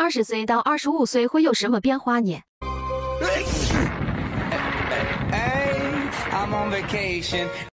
二十岁到二十五岁会有什么变化呢？哎 I'm on vacation.